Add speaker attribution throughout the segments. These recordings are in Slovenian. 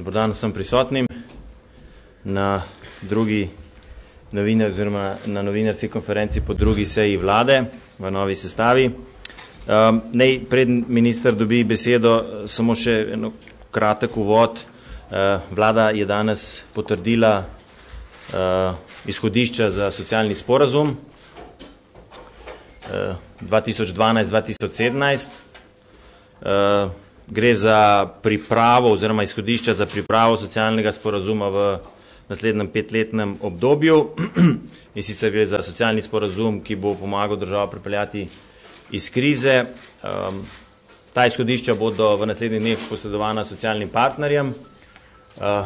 Speaker 1: Dobro dan vsem prisotnim na drugi novinar oziroma na novinarski konferenci po drugi seji vlade v novi sestavi. Um, naj preden minister dobi besedo, samo še eno kratek uvod. Uh, vlada je danes potrdila uh, izhodišča za socialni sporazum uh, 2012-2017. Uh, gre za pripravo oziroma izhodišča za pripravo socialnega sporazuma v naslednjem petletnem obdobju in sicer gre za socialni sporazum, ki bo pomagal državo pripeljati iz krize. Um, ta izhodišča bodo v naslednjih dneh posredovana socialnim partnerjem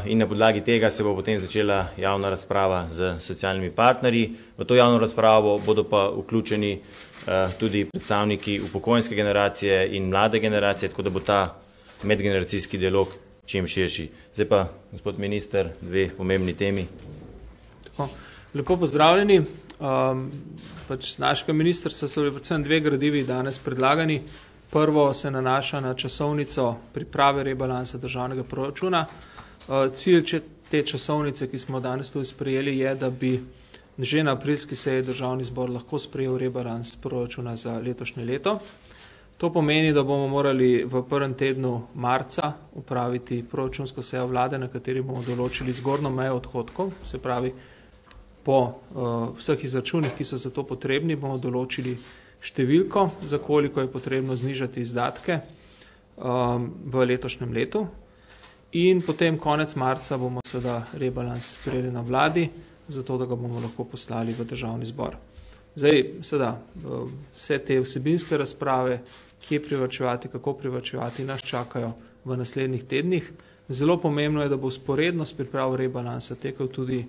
Speaker 1: in na podlagi tega se bo potem začela javna razprava z socialnimi partnerji. V to javno razpravo bodo pa vključeni Eh, tudi predstavniki upokojenske generacije in mlade generacije, tako da bo ta medgeneracijski dialog čim širši. Zdaj pa, gospod minister, dve pomembni temi.
Speaker 2: Tako. Lepo pozdravljeni. Um, pač našega ministrstva so predvsem dve gradivi danes predlagani. Prvo se nanaša na časovnico priprave rebalansa državnega proračuna. Uh, cilj te časovnice, ki smo danes tu sprejeli, je, da bi že na aprilski seji državni zbor lahko sprejel rebalans proračuna za letošnje leto. To pomeni, da bomo morali v prvem tednu marca upraviti proračunsko sejo vlade, na kateri bomo določili zgornjo mejo odhodkov, se pravi po uh, vseh izračunih, ki so za to potrebni, bomo določili številko, za koliko je potrebno znižati izdatke um, v letošnjem letu. In potem konec marca bomo seveda rebalans sprejeli na vladi, zato da ga bomo lahko poslali v državni zbor. Zdaj, seveda, vse te vsebinske razprave, kje privačevati, kako privačevati, nas čakajo v naslednjih tednih. Zelo pomembno je, da bo sporedno s pripravo rebalansa tekel tudi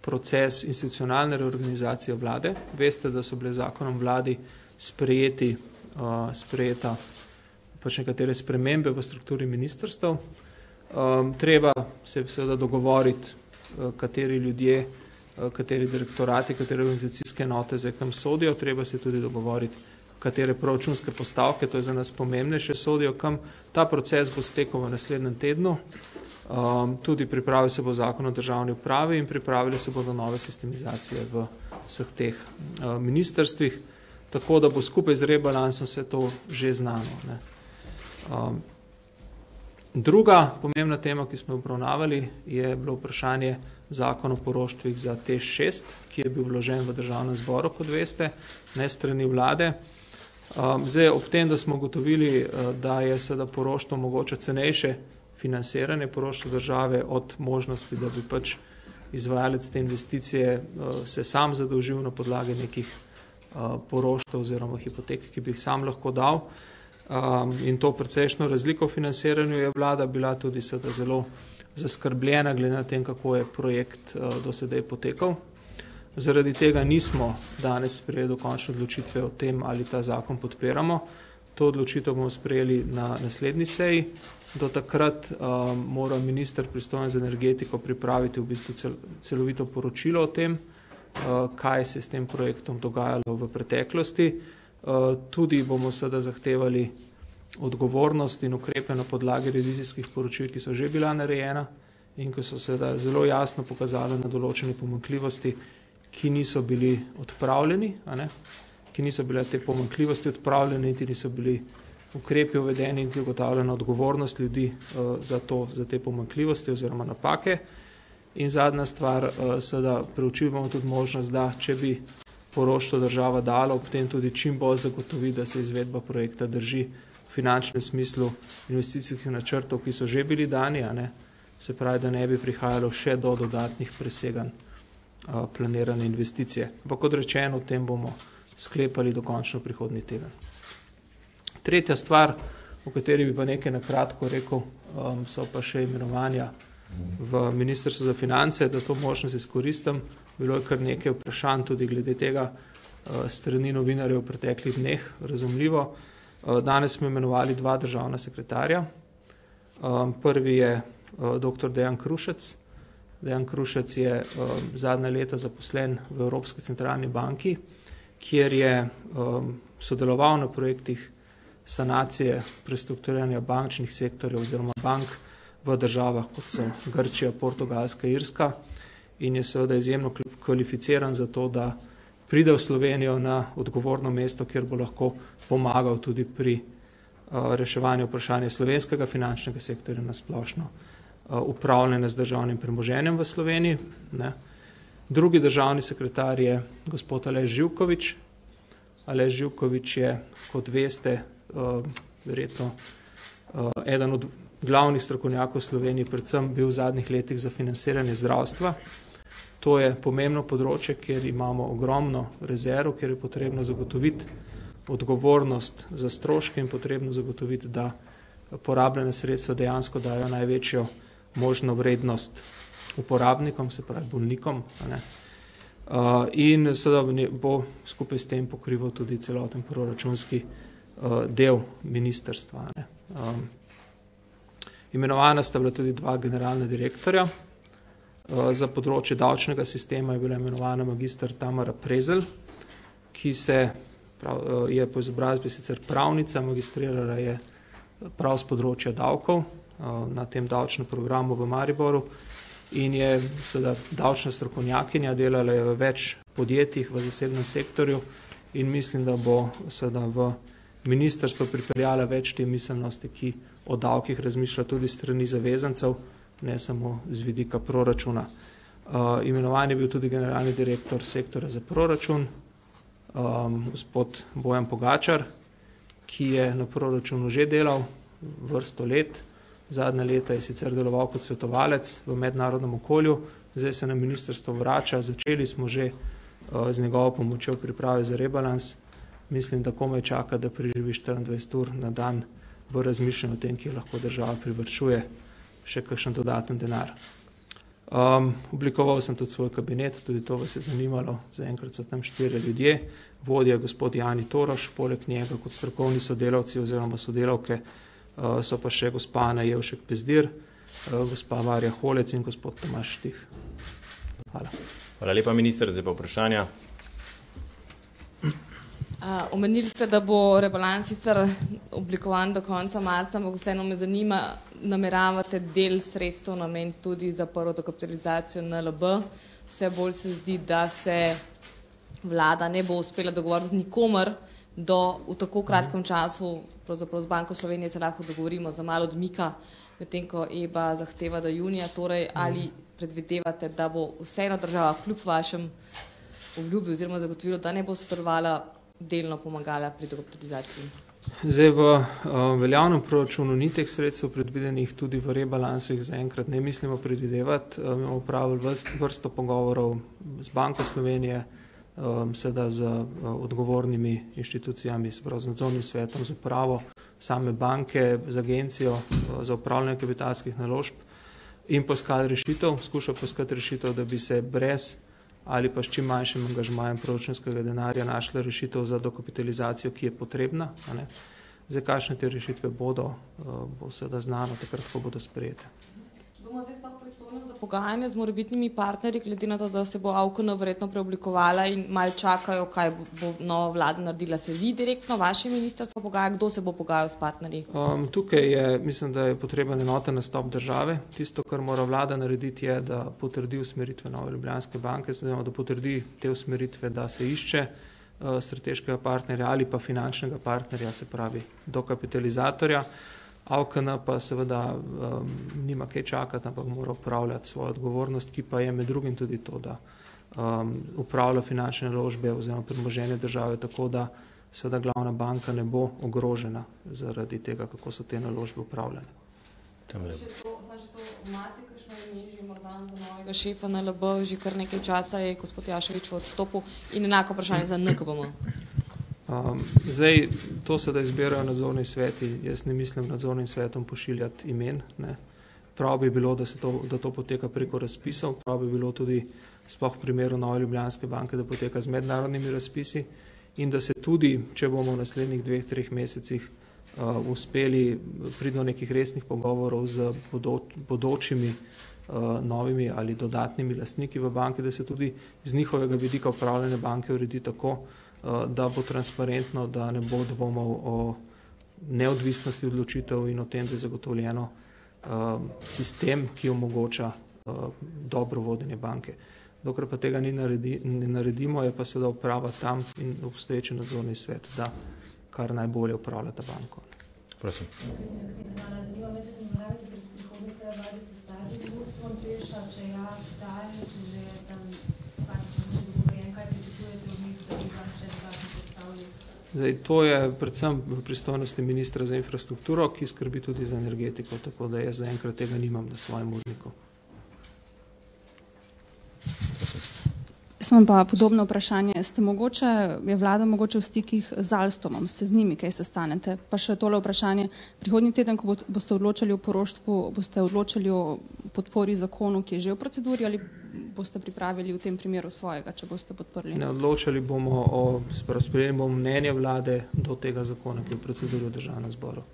Speaker 2: proces institucionalne reorganizacije vlade. Veste, da so bile zakonom vladi sprejeti, uh, sprejeta pač nekatere spremembe v strukturi ministrstv. Um, treba se seveda dogovoriti, uh, kateri ljudje Eh, kateri direktorati, katere organizacijske enote zdaj kam sodijo, treba se tudi dogovoriti, katere proračunske postavke, to je za nas pomembnejše, sodijo kam. Ta proces bo stekel v naslednjem tednu, um, tudi pripravil se bo zakon o državni upravi in pripravili se bodo nove sistemizacije v vseh teh uh, ministerstvih, tako da bo skupaj z rebalansom vse to že znano. Ne. Um, druga pomembna tema, ki smo obravnavali, je bilo vprašanje zakon o poroštvih za T6, ki je bil vložen v državnem zboru, kot veste, ne strani vlade. Um, zdaj, ob tem, da smo gotovili, uh, da je seveda poroštvo mogoče cenejše financiranje poroštva države od možnosti, da bi pač izvajalec te investicije uh, se sam zadolžil na podlagi nekih uh, poroštv oziroma hipotek, ki bi jih sam lahko dal. Um, in to precejšno razliko v financiranju je vlada bila tudi seveda zelo zaskrbljena glede na tem, kako je projekt uh, do sedaj potekal. Zaradi tega nismo danes sprejeli dokončne odločitve o tem, ali ta zakon podpiramo. To odločitev bomo sprejeli na naslednji seji. Do takrat um, mora minister pristojen za energetiko pripraviti v bistvu cel, celovito poročilo o tem, uh, kaj se s tem projektom dogajalo v preteklosti. Uh, tudi bomo seveda zahtevali odgovornost in ukrepe na podlagi revizijskih poročil, ki so že bila narejena in ki so seveda zelo jasno pokazali na določene pomankljivosti, ki niso bili odpravljeni, ki niso bile te pomankljivosti odpravljene, niti niso bili ukrepi uvedeni in zagotavljena odgovornost ljudi uh, za, to, za te pomankljivosti oziroma napake. In zadnja stvar, uh, seveda preučili bomo tudi možnost, da če bi poroštvo država dala, ob tem tudi čim bolj zagotovi, da se izvedba projekta drži finančnem smislu investicijskih načrtov, ki so že bili dani, a ne, se pravi, da ne bi prihajalo še do dodatnih preseganj planirane investicije. Pa kot rečeno, o tem bomo sklepali dokončno prihodni teden. Tretja stvar, o kateri bi pa nekaj na kratko rekel, um, so pa še imenovanja v Ministrstvu za finance, da to možnost izkoristim. Bilo je kar nekaj vprašanj tudi glede tega uh, strani novinarjev v preteklih dneh, razumljivo. Eh, danes smo imenovali dva državna sekretarja. Eh, prvi je eh, dr. Dejan Krušec. Dejan Krušec je zadnje leta zaposlen v Evropski centralni banki, kjer je sodeloval na projektih sanacije prestrukturiranja bančnih sektorjev oziroma bank v državah, kot so Grčija, Portugalska, Irska in je seveda izjemno kvalificiran za to, da pride v Slovenijo na odgovorno mesto, kjer bo lahko pomagal tudi pri uh, reševanju vprašanja slovenskega finančnega sektorja na splošno uh, upravljanje z državnim premoženjem v Sloveniji. Ne. Drugi državni sekretar je gospod Aleš Živkovič. Aleš Živkovič je, kot veste, uh, verjetno eden od glavnih strokovnjakov v Sloveniji, predvsem bil v zadnjih letih za financiranje zdravstva. To je pomembno področje, kjer imamo ogromno rezerv, kjer je potrebno zagotoviti odgovornost za stroške in potrebno zagotoviti, da porabljene sredstva dejansko dajo največjo možno vrednost uporabnikom, se pravi bolnikom. Ne? Uh, in seveda bo skupaj s tem pokrival tudi celoten proračunski uh, del ministerstva. Ne? Imenovana sta bila tudi dva generalna direktorja. Eh, za področje davčnega sistema je bila imenovana magistr Tamara Prezel, ki se prav, eh, je po izobrazbi sicer pravnica, magistrirala je prav z področja davkov eh, na tem davčnem programu v Mariboru in je seveda davčna strokovnjakinja, delala je v več podjetjih v zasebnem sektorju in mislim, da bo seveda v ministrstvo pripeljala več te miselnosti, ki o davkih razmišlja tudi strani zavezancev, ne samo z vidika proračuna. Uh, imenovan je bil tudi generalni direktor sektora za proračun, um, gospod Bojan Pogačar, ki je na proračunu že delal vrsto let. Zadnje leta je sicer deloval kot svetovalec v mednarodnem okolju, zdaj se na ministrstvo vrača, začeli smo že uh, z njegovo pomočjo priprave za rebalans. Mislim, da komaj čaka, da preživi 24 ur na dan v razmišljanju o tem, kje lahko država privrčuje še kakšen dodaten denar. Um, oblikoval sem tudi svoj kabinet, tudi to vas je zanimalo, zaenkrat so tam štiri ljudje, vodja gospod Jani Toroš, poleg njega kot strokovni sodelavci oziroma sodelavke uh, so pa še gospa Ana Jevšek Pezdir, uh, gospa Marja Holec in gospod Tomaš Štih. Hvala.
Speaker 1: Hvala lepa, minister, za pa vprašanja.
Speaker 3: Uh, omenili ste, da bo rebalans sicer oblikovan do konca marca, ampak vseeno me zanima, nameravate del sredstev nameniti tudi za prvo dokapitalizacijo NLB. Vse bolj se zdi, da se vlada ne bo uspela dogovoriti z nikomer, do v tako kratkem času, pravzaprav z Banko Slovenije se lahko dogovorimo za malo odmika, medtem ko EBA zahteva do junija. Torej, ali predvidevate, da bo vseeno država kljub vašem obljubi oziroma zagotovilo, da ne bo sodelovala delno pomagala pri dokapitalizaciji?
Speaker 2: Zdaj v uh, veljavnem proračunu ni teh sredstev predvidenih, tudi v rebalansu jih zaenkrat ne mislimo predvidevati. Um, imamo upravili vrst, vrsto pogovorov z Banko Slovenije, um, seveda z uh, odgovornimi inštitucijami, sprav z nadzornim svetom, z upravo same banke, z agencijo uh, za upravljanje kapitalskih naložb in poskati rešitev, skušal poskati rešitev, da bi se brez ali pa s čim manjšim angažmajem proračunskega denarja našla rešitev za dokapitalizacijo, ki je potrebna. Zdaj, kakšne te rešitve bodo, eh, bo seveda znano, takrat, ko bodo sprejete.
Speaker 3: Bomo zdaj sploh pogajanje z morebitnimi partnerji, glede na to, da se bo AUKN verjetno preoblikovala in mal čakajo, kaj bo nova vlada naredila. Se vi direktno, vaše ministrstvo pogaja, kdo se bo pogajal s partnerji?
Speaker 2: Um, tukaj je, mislim, da je potreben enoten nastop države. Tisto, kar mora vlada narediti, je, da potrdi usmeritve Nove Ljubljanske banke, zdaj, da potrdi te usmeritve, da se išče uh, strateškega partnerja ali pa finančnega partnerja, se pravi dokapitalizatorja. Avkana pa seveda um, nima kaj čakati, ampak mora upravljati svojo odgovornost, ki pa je med drugim tudi to, da um, upravlja finančne naložbe oziroma premoženje države tako, da seveda glavna banka ne bo ogrožena zaradi tega, kako so te naložbe upravljene.
Speaker 3: Novega šefa NLB že kar nekaj časa je gospod Jaševič v odstopu in enako vprašanje za NKBM.
Speaker 2: Um, zdaj, to se da izbirajo nadzorni sveti, jaz ne mislim nadzornim svetom pošiljati imen. Ne. Prav bi bilo, da, to, da to poteka preko razpisov, prav bi bilo tudi spoh primeru Nove Ljubljanske banke, da poteka z mednarodnimi razpisi in da se tudi, če bomo v naslednjih dveh, treh mesecih uh, uspeli priti do nekih resnih pogovorov z bodo, bodočimi uh, novimi ali dodatnimi lastniki v banki, da se tudi z njihovega vidika upravljanja banke uredi tako, da bo transparentno, da ne bo dvomov o neodvisnosti odločitev in o tem, da je zagotovljeno sistem, ki omogoča dobro vodenje banke. Dokler pa tega ni naredi, ne naredimo, je pa seveda uprava tam in obstoječi nadzorni svet, da kar najbolje upravlja ta banko.
Speaker 1: Prosim.
Speaker 4: Če ja, kdaj, če že tam sestanek ni dogovorjen, kaj pričakujete od njih, da bi vam še dodatno predstavili?
Speaker 2: Zdaj, to je predvsem v pristojnosti ministra za infrastrukturo, ki skrbi tudi za energetiko, tako da jaz zaenkrat tega nimam na svojem urniku.
Speaker 5: Jaz imam pa podobno vprašanje. Ste mogoče, je vlada mogoče v stikih z Alstomom, se z njimi kaj sestanete? Pa še tole vprašanje. Prihodnji teden, ko boste odločali o poroštvu, boste odločali o podpori zakonu, ki je že v proceduri ali boste pripravili v tem primeru svojega, če boste podprli?
Speaker 2: Ne, odločali bomo o, sprejeli bomo mnenje vlade do tega zakona, ki je v proceduri v državnem zboru.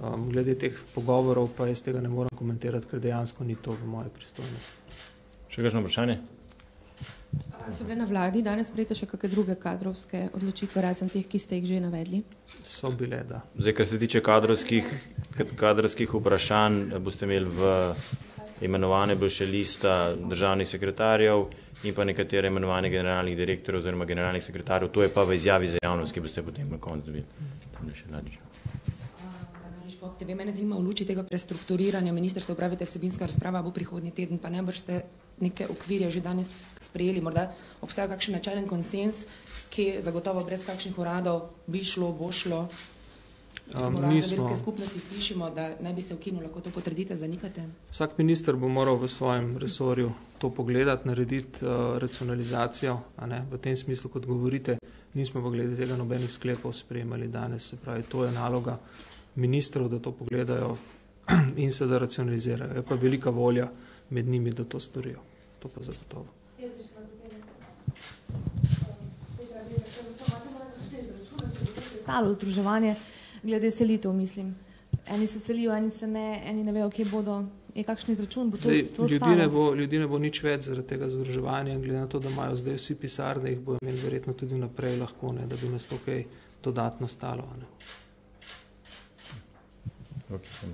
Speaker 2: Um, glede teh pogovorov pa jaz tega ne morem komentirati, ker dejansko ni to v moje pristojnosti.
Speaker 1: Še kakšno vprašanje?
Speaker 4: So bile na vladi danes sprejete še kakšne druge kadrovske odločitve, razen teh, ki ste jih že navedli?
Speaker 2: So bile, da.
Speaker 1: Zdaj, kar se tiče kadrovskih, kadrovskih vprašanj, boste imeli v imenovane bo še lista državnih sekretarjev in pa nekatere imenovane generalnih direktorjev oziroma generalnih sekretarjev. To je pa v izjavi za javnost, ki boste potem na koncu dobili. Ladič.
Speaker 6: TV mene zanima v luči tega prestrukturiranja ministrstva, pravite vsebinska razprava bo prihodnji teden, pa ne ste neke okvirje že danes sprejeli, morda obstaja kakšen načelen konsens, ki zagotovo brez kakšnih uradov bi šlo, bo šlo. Um, nismo. skupnosti slišimo, da ne bi se ukinulo, lahko to potrdite, zanikate?
Speaker 2: Vsak minister bo moral v svojem resorju to pogledati, narediti uh, racionalizacijo, a ne, v tem smislu, kot govorite, nismo pa glede tega nobenih sklepov sprejemali danes, se pravi, to je naloga ministrov, da to pogledajo in se da racionalizirajo. Je pa velika volja med njimi, da to storijo. To pa zagotovo.
Speaker 3: Stalo združevanje, glede selitev, mislim. Eni se selijo, eni se ne, eni ne vejo, kje bodo. Je kakšen izračun? Bo to,
Speaker 2: zdaj,
Speaker 3: to
Speaker 2: ljudi, ne bo, ljudi ne bo nič več zaradi tega združevanja, glede na to, da imajo zdaj vsi pisarne, jih bo imeli verjetno tudi naprej lahko, ne, da bi nas to kaj dodatno stalo. Ne.
Speaker 1: Okay.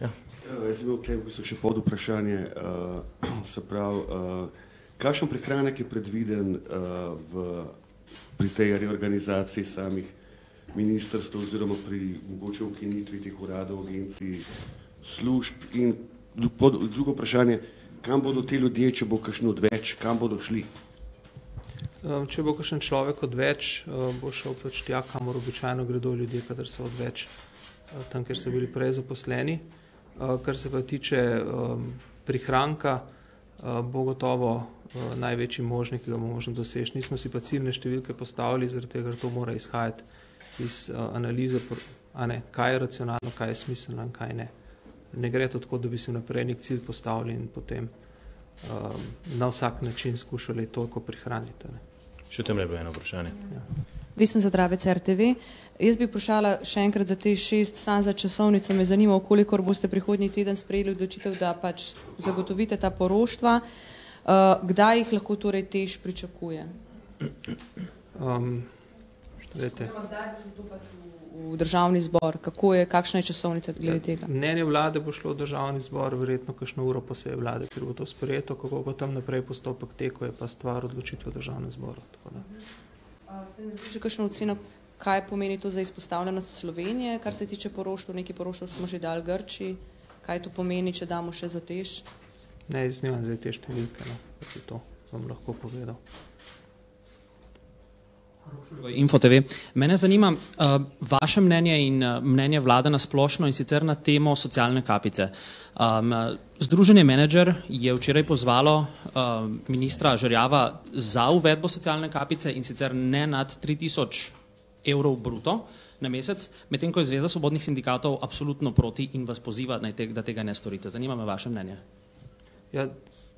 Speaker 7: Ja. Uh, jaz sem imel tukaj v bistvu še pod vprašanje, uh, se pravi, uh, kakšen prehranek je predviden uh, v, pri tej reorganizaciji samih ministrstv oziroma pri mogoče ukinitvi teh uradov, agencij, služb in pod, drugo vprašanje, kam bodo ti ljudje, če bo kakšno odveč, kam bodo šli?
Speaker 2: Ehm, če bo kakšen človek odveč, bo šel pač tja, kamor običajno gredo ljudje, kadar so odveč, ehm, tam, kjer so bili prej zaposleni. Kar se pa tiče prihranka, bo gotovo največji možni, ki ga bomo možno doseči. Nismo si pa ciljne številke postavili, zaradi tega, to mora izhajati iz analize, a ne, kaj je racionalno, kaj je smiselno in kaj ne. Ne gre to tako, da bi si naprej nek cilj postavili in potem na vsak način skušali toliko prihraniti. Ne.
Speaker 1: Še tem je bilo eno vprašanje. Ja.
Speaker 3: Vi sem za Dravec RTV. Jaz bi vprašala še enkrat za te šest san za časovnico. Me zanima, koliko boste prihodnji teden sprejeli odločitev, da pač zagotovite ta poroštva. Uh, kdaj jih lahko torej tež pričakuje? Um,
Speaker 2: študete.
Speaker 3: Kdaj bo šlo to pač v v državni zbor? Kako je, kakšna je časovnica glede ja, tega?
Speaker 2: Mnenje vlade bo šlo v državni zbor, verjetno kakšno uro po seji vlade, ker bo to sprejeto, kako bo tam naprej postopek teko, je pa stvar odločitve v državnem zboru.
Speaker 3: Že kakšno oceno, kaj pomeni to za izpostavljenost Slovenije, kar se tiče poroštva, neki poroštva smo že dali Grči, kaj to pomeni, če damo še za tež?
Speaker 2: Ne, jaz nimam zdaj te številke, no, to vam lahko povedal.
Speaker 8: InfoTV. Mene zanima uh, vaše mnenje in uh, mnenje vlade na splošno in sicer na temo socialne kapice. Um, Združenje menedžer je včeraj pozvalo uh, ministra Žerjava za uvedbo socialne kapice in sicer ne nad 3000 evrov bruto na mesec, medtem ko je Zveza svobodnih sindikatov absolutno proti in vas poziva, da tega ne storite. Zanima me vaše mnenje.
Speaker 2: Ja,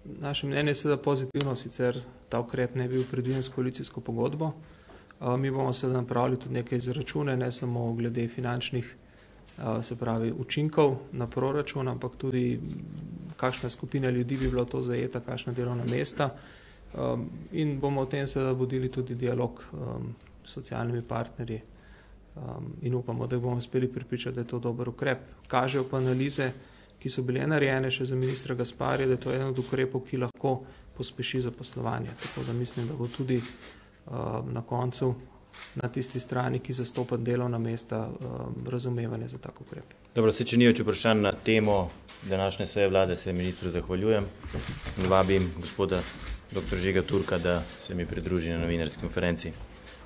Speaker 2: naše mnenje je seveda pozitivno, sicer ta ukrep ne bi bil predviden s koalicijsko pogodbo. Mi bomo seveda napravili tudi nekaj izračune, ne samo glede finančnih se pravi učinkov na proračun, ampak tudi kakšna skupina ljudi bi bilo to zajeta, kakšna delovna mesta in bomo o tem seveda vodili tudi dialog s socialnimi partnerji in upamo, da bomo uspeli pripričati, da je to dober ukrep. Kažejo pa analize, ki so bile narejene še za ministra Gasparja, da je to eden od ukrepov, ki lahko pospeši zaposlovanje. Tako da mislim, da bo tudi na koncu na tisti strani, ki zastopa delovna mesta, um, razumevanje za tako ukrep.
Speaker 1: Dobro, se če ni več vprašanj na temo današnje seje vlade, se ministru zahvaljujem in vabim gospoda dr. Žiga Turka, da se mi pridruži na novinarski konferenci.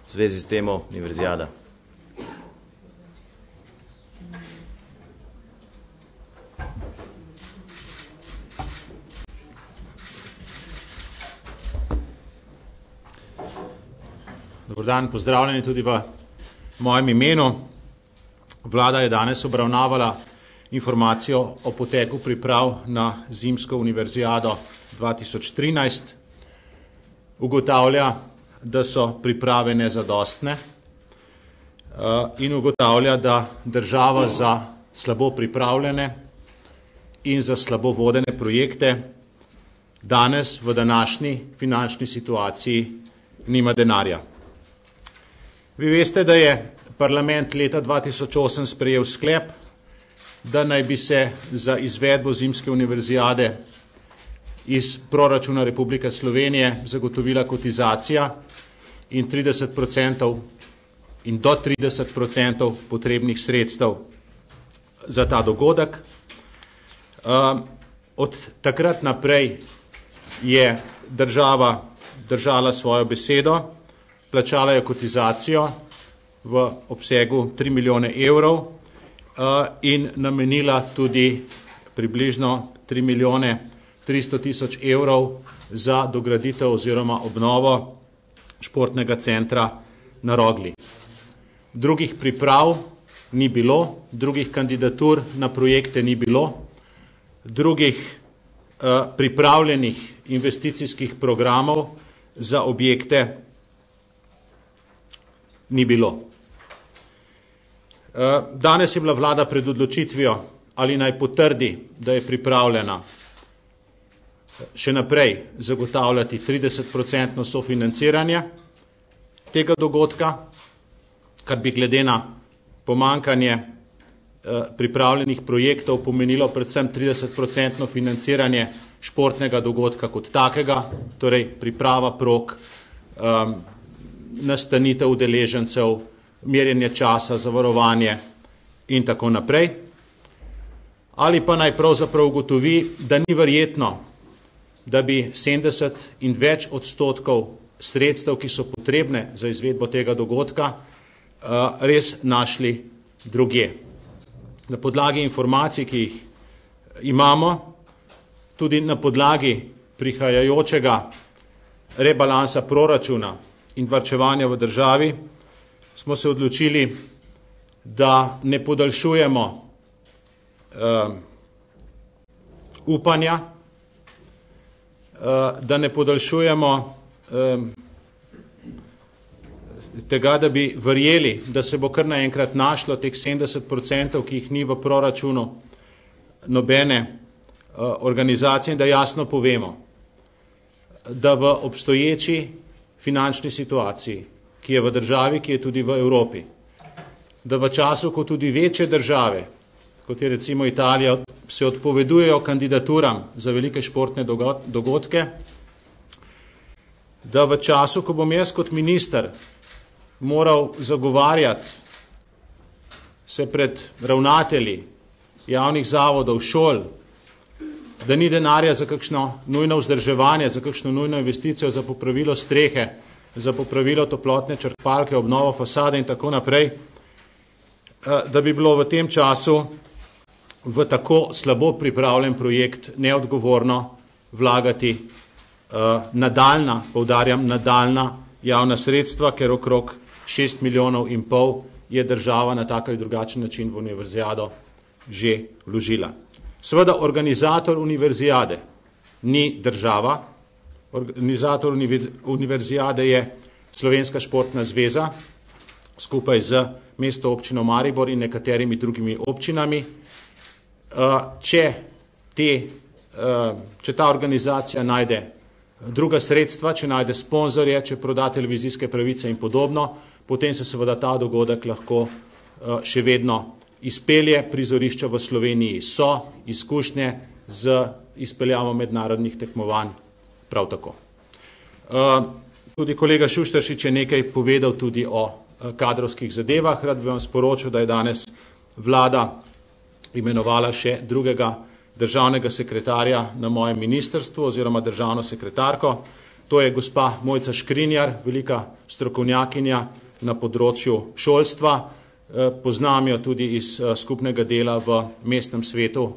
Speaker 1: V zvezi s temo univerzijada.
Speaker 9: Dobro dan, pozdravljeni tudi v mojem imenu. Vlada je danes obravnavala informacijo o poteku priprav na zimsko univerzijado 2013. Ugotavlja, da so priprave nezadostne eh, in ugotavlja, da država za slabo pripravljene in za slabo vodene projekte danes v današnji finančni situaciji nima denarja. Vi veste, da je parlament leta 2008 sprejel sklep, da naj bi se za izvedbo zimske univerzijade iz proračuna Republike Slovenije zagotovila kotizacija in 30% in do 30% potrebnih sredstev za ta dogodek. Uh, od takrat naprej je država držala svojo besedo, plačala je kotizacijo v obsegu 3 milijone evrov eh, in namenila tudi približno 3 milijone 300 tisoč evrov za dograditev oziroma obnovo športnega centra na Rogli. Drugih priprav ni bilo, drugih kandidatur na projekte ni bilo, drugih uh, pripravljenih investicijskih programov za objekte ni bilo. Eh, danes je bila vlada pred odločitvijo, ali naj potrdi, da je pripravljena eh, še naprej zagotavljati 30% sofinanciranje tega dogodka, kar bi glede na pomankanje eh, pripravljenih projektov pomenilo predvsem 30% financiranje športnega dogodka kot takega, torej priprava prok, um, nastanitev udeležencev, merjenje časa, zavarovanje in tako naprej. Ali pa naj pravzaprav ugotovi, da ni verjetno, da bi 70 in več odstotkov sredstev, ki so potrebne za izvedbo tega dogodka, eh, res našli druge. Na podlagi informacij, ki jih imamo, tudi na podlagi prihajajočega rebalansa proračuna in varčevanja v državi, smo se odločili, da ne podaljšujemo uh, upanja, uh, da ne podaljšujemo um, tega, da bi verjeli, da se bo kar naenkrat našlo teh 70%, ki jih ni v proračunu nobene uh, organizacije in da jasno povemo, da v obstoječi finančni situaciji, ki je v državi, ki je tudi v Evropi, da v času, ko tudi večje države, kot je recimo Italija, se odpovedujejo kandidaturam za velike športne dogodke, da v času, ko bom jaz kot minister moral zagovarjati se pred ravnatelji javnih zavodov, šol, da ni denarja za kakšno nujno vzdrževanje, za kakšno nujno investicijo, za popravilo strehe, za popravilo toplotne črpalke, obnovo fasade in tako naprej, eh, da bi bilo v tem času v tako slabo pripravljen projekt neodgovorno vlagati uh, nadaljna, povdarjam, nadaljna javna sredstva, ker okrog šest milijonov in pol je država na tak ali drugačen način v univerzijado že vložila. Seveda organizator univerzijade ni država, organizator univerzijade je Slovenska športna zveza skupaj z mesto občino Maribor in nekaterimi drugimi občinami. Eh, če, te, eh, če ta organizacija najde druga sredstva, če najde sponzorje, če proda televizijske pravice in podobno, potem se seveda ta dogodek lahko še vedno izpelje. Prizorišča v Sloveniji so izkušnje z izpeljavo mednarodnih tekmovanj prav tako. Tudi kolega Šušteršič je nekaj povedal tudi o kadrovskih zadevah. Rad bi vam sporočil, da je danes vlada imenovala še drugega državnega sekretarja na mojem ministrstvu oziroma državno sekretarko. To je gospa Mojca Škrinjar, velika strokovnjakinja na področju šolstva. Poznam jo tudi iz skupnega dela v mestnem svetu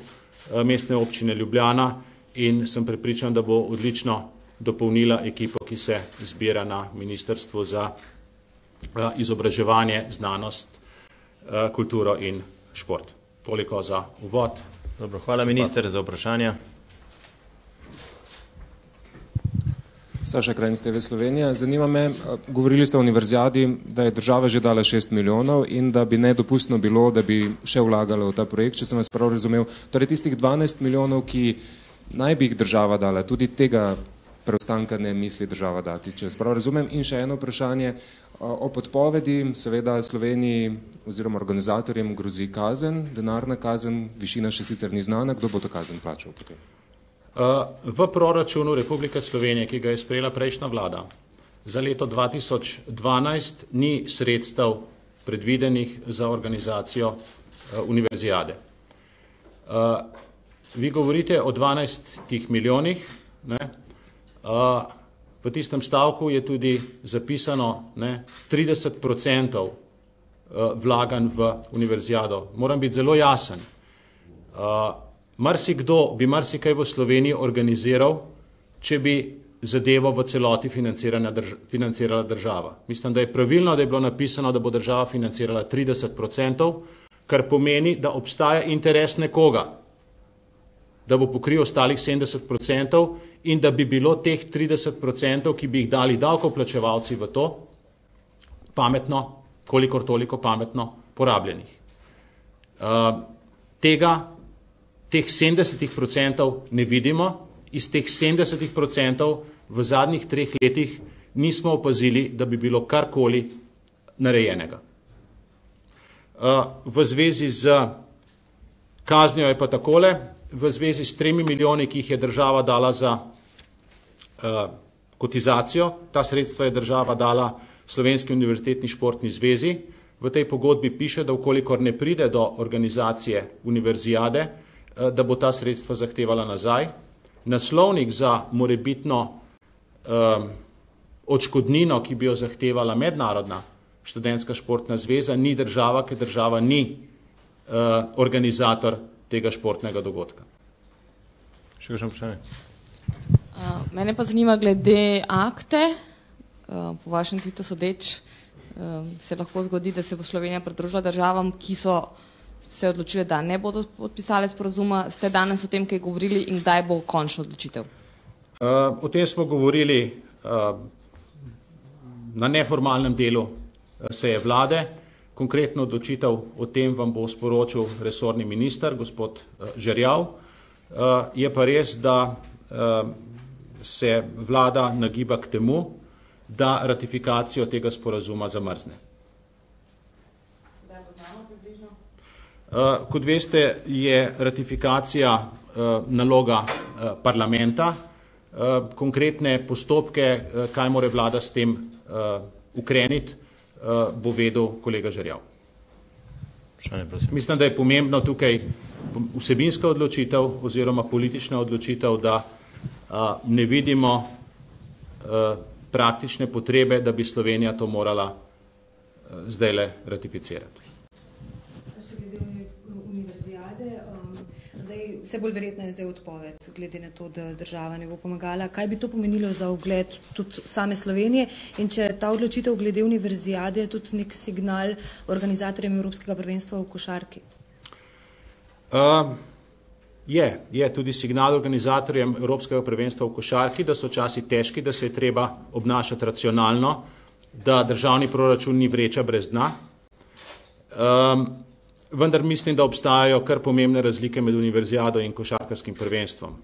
Speaker 9: mestne občine Ljubljana in sem prepričan, da bo odlično dopolnila ekipo, ki se zbira na ministrstvu za izobraževanje, znanost, kulturo in šport. Toliko za uvod.
Speaker 1: Dobro, hvala minister za vprašanja.
Speaker 10: Saša Krajn z TV Slovenija. Zanima me, govorili ste o univerzijadi, da je država že dala šest milijonov in da bi nedopustno bilo, da bi še vlagala v ta projekt, če sem vas prav razumel. Torej tistih 12 milijonov, ki naj bi jih država dala, tudi tega preostanka ne misli država dati, če prav razumem. In še eno vprašanje, o podpovedi seveda Sloveniji oziroma organizatorjem grozi kazen, denarna kazen, višina še sicer ni znana, kdo bo to kazen plačal potem?
Speaker 9: V proračunu Republike Slovenije, ki ga je sprejela prejšnja vlada, za leto 2012 ni sredstev predvidenih za organizacijo univerzijade. Vi govorite o 12 milijonih, ne, v tistem stavku je tudi zapisano ne, 30 procentov vlagan v univerzijado. Moram biti zelo jasen. Marsikdo bi marsikaj v Sloveniji organiziral, če bi zadevo v celoti financirala država. Mislim, da je pravilno, da je bilo napisano, da bo država financirala 30 procentov, kar pomeni, da obstaja interes nekoga, da bo pokril ostalih 70 procentov in da bi bilo teh 30%, ki bi jih dali davkoplačevalci v to, pametno, kolikor toliko pametno porabljenih. Uh, tega, teh 70% ne vidimo, iz teh 70% v zadnjih treh letih nismo opazili, da bi bilo karkoli narejenega. Uh, v zvezi z kaznjo je pa takole, v zvezi s tremi milijoni, ki jih je država dala za uh, kotizacijo. Ta sredstva je država dala Slovenski univerzitetni športni zvezi. V tej pogodbi piše, da ukolikor ne pride do organizacije univerzijade, da bo ta sredstva zahtevala nazaj. Naslovnik za morebitno uh, odškodnino, ki bi jo zahtevala mednarodna študentska športna zveza, ni država, ker država ni uh, organizator tega športnega dogodka.
Speaker 1: Še kakšno vprašanje?
Speaker 3: Uh, mene pa zanima glede akte, uh, po vašem tvitu sodeč, uh, se lahko zgodi, da se bo Slovenija pridružila državam, ki so se odločile, da ne bodo podpisali sporozuma. Ste danes o tem kaj govorili in kdaj bo končna odločitev?
Speaker 9: Uh, o tem smo govorili uh, na neformalnem delu seje vlade. Konkretno odločitev o tem vam bo sporočil resorni minister, gospod Žerjav. Je pa res, da se vlada nagiba k temu, da ratifikacijo tega sporazuma zamrzne. Kot veste, je ratifikacija uh, naloga uh, parlamenta. Konkretne postopke, kaj more vlada s tem ukreniti, bo vedel kolega Žerjav. Mislim, da je pomembno tukaj vsebinska odločitev oziroma politična odločitev, da ne vidimo praktične potrebe, da bi Slovenija to morala zdajle ratificirati.
Speaker 4: Vse bolj verjetno je zdaj odpoved, glede na to, da država ne bo pomagala. Kaj bi to pomenilo za ugled tudi same Slovenije in če ta odločitev glede univerzijade je tudi nek signal organizatorjem Evropskega prvenstva v košarki?
Speaker 9: Uh, Je, je tudi signal organizatorjem Evropskega prvenstva v košarki, da so časi težki, da se je treba obnašati racionalno, da državni proračun ni vreča brez dna. Um, vendar mislim, da obstajajo kar pomembne razlike med univerzijado in košarkarskim prvenstvom.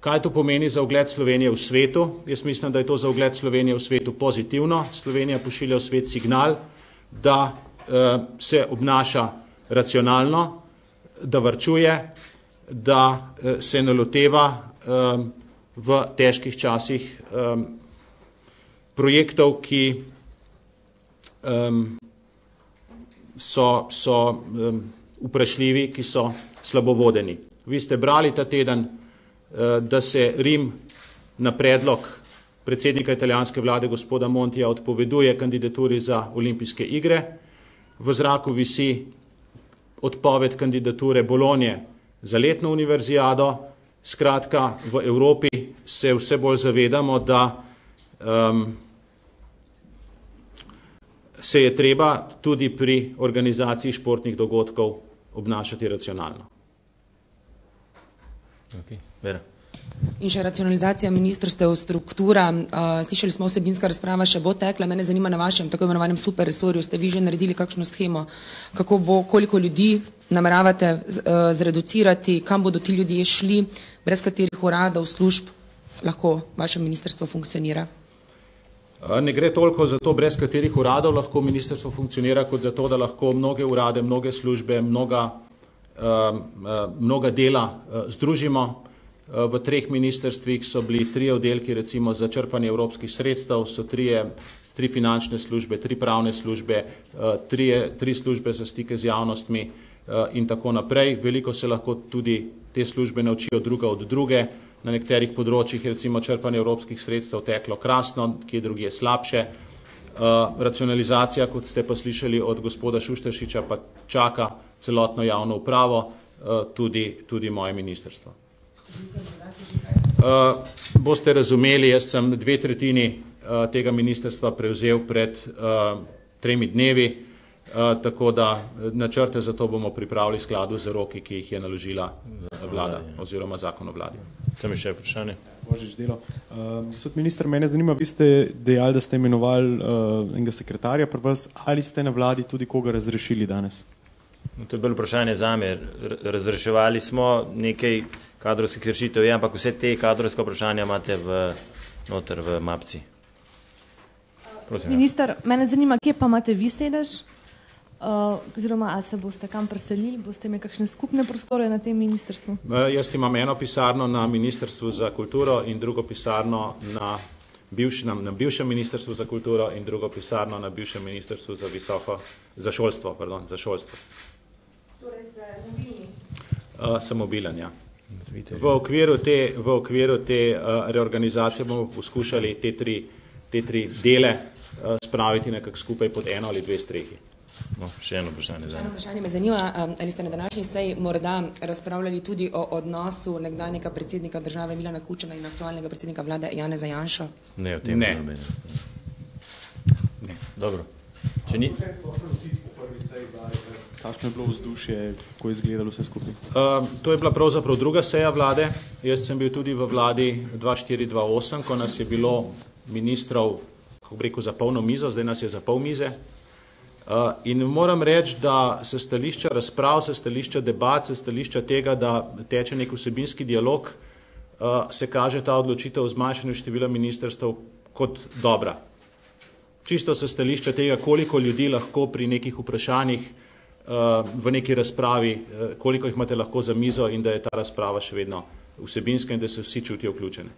Speaker 9: Kaj to pomeni za ugled Slovenije v svetu? Jaz mislim, da je to za ugled Slovenije v svetu pozitivno. Slovenija pošilja v svet signal, da se obnaša racionalno, da varčuje, da se ne loteva v težkih časih projektov, ki so, so vprašljivi, ki so slabo vodeni. Vi ste brali ta teden, da se Rim na predlog predsednika italijanske vlade gospoda Montija odpoveduje kandidaturi za olimpijske igre. V zraku visi odpoved kandidature Bolonje za letno univerzijado. Skratka, v Evropi se vse bolj zavedamo, da um, se je treba tudi pri organizaciji športnih dogodkov obnašati racionalno.
Speaker 1: Okay. Vera.
Speaker 6: In še racionalizacija ministrstev, struktura, uh, slišali smo osebinska razprava, še bo tekla, mene zanima na vašem tako imenovanem super resorju, ste vi že naredili kakšno schemo, kako bo, koliko ljudi nameravate uh, zreducirati, kam bodo ti ljudje šli, brez katerih uradov, služb lahko vaše ministrstvo funkcionira?
Speaker 9: Ne gre toliko za to, brez katerih uradov lahko ministrstvo funkcionira, kot za to, da lahko mnoge urade, mnoge službe, mnoga, mnoga dela združimo. V treh ministrstvih so bili tri oddelki recimo za črpanje evropskih sredstev, so trije, tri finančne službe, tri pravne službe, tri, tri službe za stike z javnostmi in tako naprej. Veliko se lahko tudi te službe naučijo druga od druge. Na nekaterih področjih je recimo črpanje evropskih sredstev teklo krasno, kje drugje slabše. Racionalizacija, kot ste pa slišali od gospoda Šušteršiča, pa čaka celotno javno upravo, tudi, tudi moje ministrstvo. Uh, boste razumeli, jaz sem dve tretjini uh, tega ministrstva prevzel pred uh, tremi dnevi, uh, tako da načrte za to bomo pripravili v skladu z roki, ki jih je naložila vlada oziroma zakon o vladi.
Speaker 1: Tam je še vprašanje.
Speaker 11: Božič delo. Uh, gospod minister, mene zanima, vi ste dejali, da ste imenovali uh, enega sekretarja pri vas, ali ste na vladi tudi koga razrešili danes?
Speaker 1: No, to je bilo vprašanje za me. Razreševali smo nekaj kadrovskih rešitev, ja, ampak vse te kadrovske vprašanja imate v, noter v mapci.
Speaker 12: Prosim, ja. Minister, ja. mene zanima, kje pa imate vi sedež? Uh, oziroma, a se boste kam preselili, boste imeli kakšne skupne prostore na tem ministrstvu?
Speaker 9: Uh, jaz imam eno pisarno na Ministrstvu za kulturo in drugo pisarno na, bivš, na, na bivšem Ministrstvu za kulturo in drugo pisarno na bivšem Ministrstvu za visoko, za šolstvo, pardon, za šolstvo.
Speaker 12: Torej ste mobilni?
Speaker 9: Uh, sem mobilen, ja. V okviru te, v okviru te uh, reorganizacije bomo poskušali te tri, te tri dele uh, spraviti nekako skupaj pod eno ali dve strehi.
Speaker 1: No, še eno vprašanje za
Speaker 6: Eno vprašanje me zanima, ali ste na današnji seji morda razpravljali tudi o odnosu nekdanjega predsednika države Milana Kučana in aktualnega predsednika vlade Janeza Janša?
Speaker 1: Ne, o tem
Speaker 9: ne.
Speaker 1: ne. ne. Dobro. Če ni...
Speaker 11: Kakšno je bilo vzdušje, kako je izgledalo vse skupaj?
Speaker 9: Uh, to je bila pravzaprav druga seja vlade. Jaz sem bil tudi v vladi 2428, ko nas je bilo ministrov, kako bi rekel, za polno mizo, zdaj nas je za pol mize. Uh, in moram reči, da se stališča razprav, se stališča debat, se stališča tega, da teče nek vsebinski dialog, uh, se kaže ta odločitev o zmanjšanju števila ministrstv kot dobra. Čisto se stališča tega, koliko ljudi lahko pri nekih vprašanjih v neki razpravi, koliko jih imate lahko za mizo in da je ta razprava še vedno vsebinska in da se vsi čutijo vključene.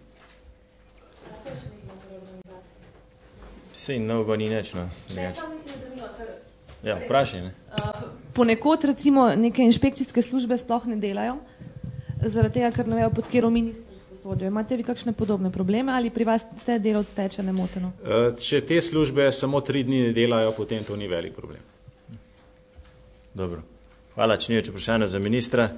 Speaker 1: Sej, novo ni neč, no. Ja, vprašaj, ne.
Speaker 12: Ponekod recimo neke inšpekcijske službe sploh ne delajo, zaradi tega, ker ne vejo, pod kjero ministrstvo sodijo. Imate vi kakšne podobne probleme ali pri vas vse delo teče nemoteno?
Speaker 9: Če te službe samo tri dni ne delajo, potem to ni velik problem.
Speaker 1: Dobro. Hvala, če ni več vprašanja za ministra.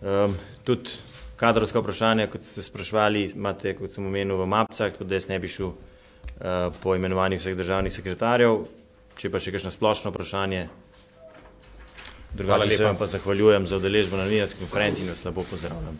Speaker 1: Um, tudi kadrovska vprašanja, kot ste sprašvali, imate, kot sem omenil, v mapcah, tudi jaz ne bi šel uh, po imenovanju vseh državnih sekretarjev. Če pa še kakšno splošno vprašanje, drugače se vam pa zahvaljujem za udeležbo na novinarski konferenci in vas slabo pozdravljam.